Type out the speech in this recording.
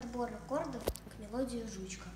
Подбор аккордов к мелодии жучка.